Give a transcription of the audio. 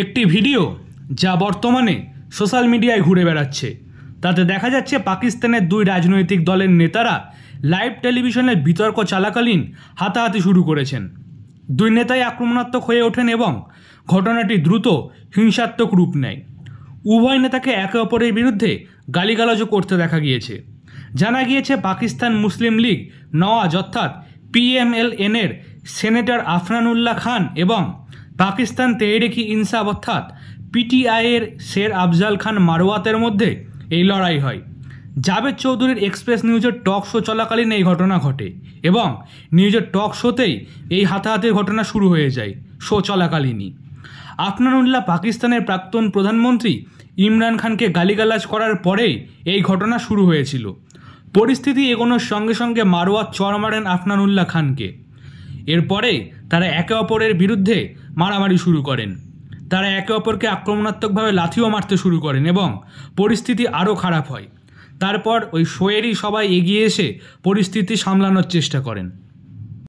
একটি ভিডিও যা বর্তমানে সোশ্যাল মিডিয়ায় ঘুরে বেড়াচ্ছে। তাতে দেখা যাচ্ছে পাকিস্তানের দুই রাজনৈতিক দলের নেতারা লাইভ টেলিভিশনে বিতর্ক চলাকালীন হাতাহাতি শুরু করেছেন। দুই নেতাই আক্রমণাত্মক হয়ে ওঠেন এবং ঘটনাটি দ্রুত হিংসাত্মক রূপ নেয়। উভয় নেতাকে একে অপরের বিরুদ্ধে গালিগালাজও করতে দেখা গিয়েছে। জানা গিয়েছে, পাকিস্তান মুসলিম লীগ নওয়াজ অর্থাৎ পিএমএলএনের সেনেটর আফরানুল্লাহ খান এবং পাকিস্তান তেহরিকি ইনসাফ অর্থাৎ পিটিআইয়ের শের আফজাল খান মারোয়াতের মধ্যে এই লড়াই হয়? জাভেদ চৌধুরীর এক্সপ্রেস নিউজের টক শো চলাকালীন এই ঘটনা ঘটে এবং নিউজের টক শোতেই এই হাতাহাতির ঘটনা শুরু হয়ে যায়, শো চলাকালীনই। আফনানুল্লাহ পাকিস্তানের প্রাক্তন প্রধানমন্ত্রী ইমরান খানকে গালিগালাজ করার পরেই এই ঘটনা শুরু হয়েছিল। পরিস্থিতি এগোনোর সঙ্গে সঙ্গে মারোয়াত চর মারেন আফনানুল্লাহ খানকে। এরপরেই তারা একে অপরের বিরুদ্ধে মারামারি শুরু করেন। তারা একে অপরকে আক্রমণাত্মকভাবে লাথিও মারতে শুরু করেন এবং পরিস্থিতি আরও খারাপ হয়। তারপর ওই শোয়েরই সবাই এগিয়ে এসে পরিস্থিতি সামলানোর চেষ্টা করেন।